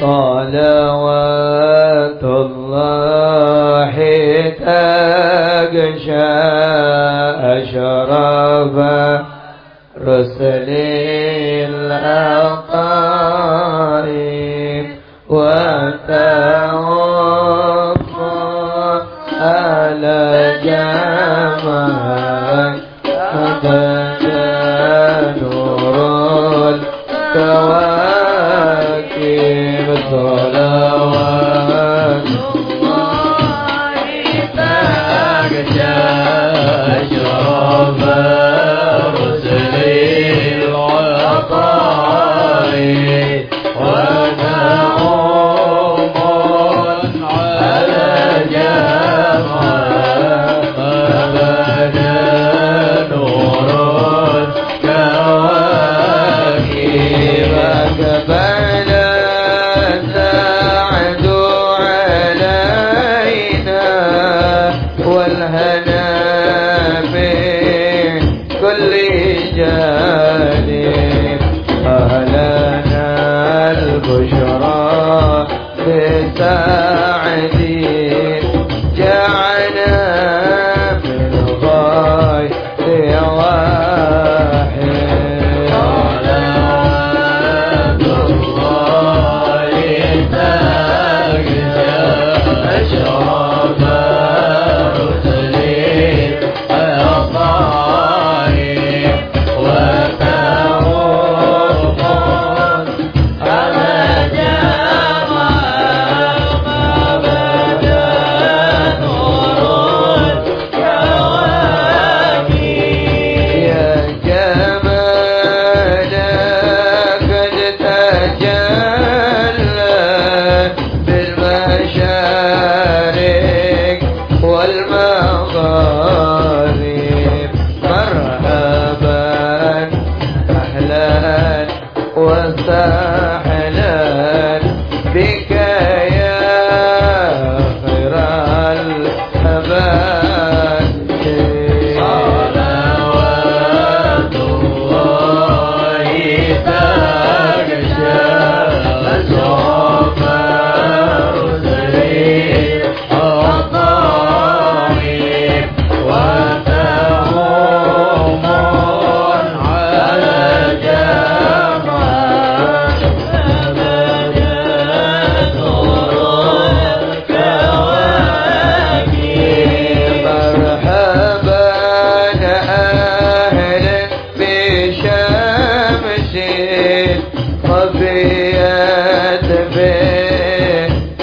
صلوات الله تغشى أشرف رسل الأقام है। Allah.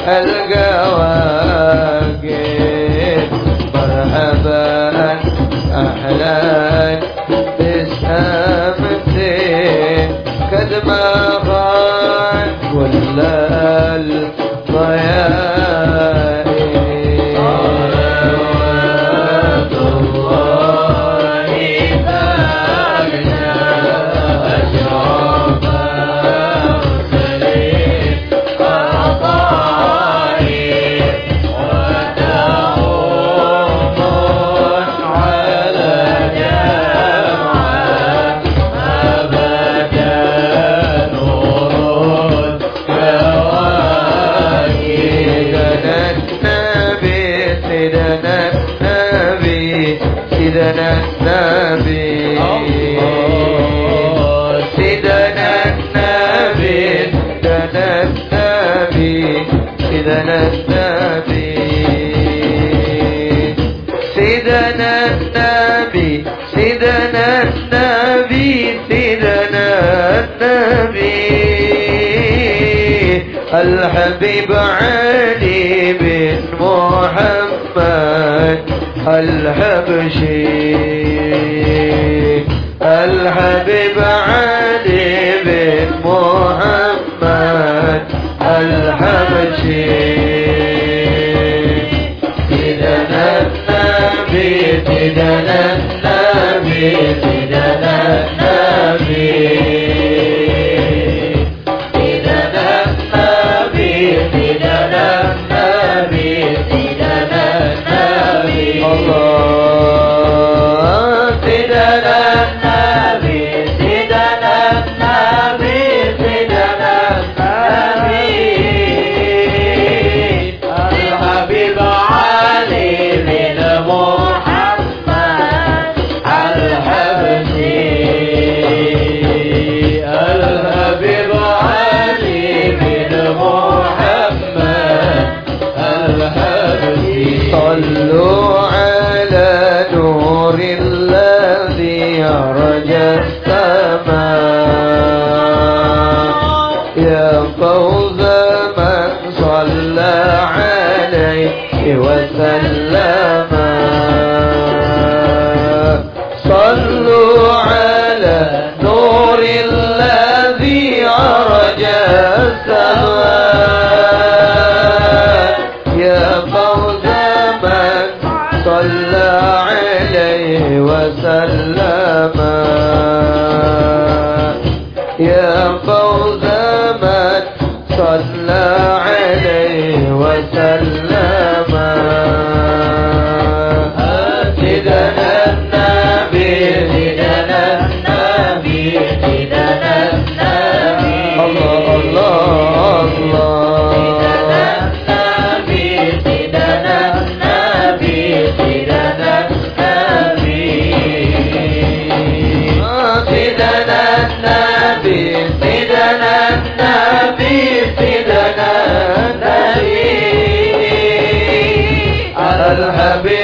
Hello. النبي. سيدنا النبي سيدنا النبي سيدنا النبي. سيدنا النبي سيدنا النبي سيدنا النبي. الحبيب علي بن محمد. الحبشي. الحبيب علي بن محمد. الحبشي. سيدنا النبي سيدنا النبي يا رجاء السماء. يا فوز من صلى عليه وسلم. صلوا على نور الذي أرجى السماء. يا فوز من صلى عليه وسلم. يا فوز من صلى عليه وسلم. النبي النبي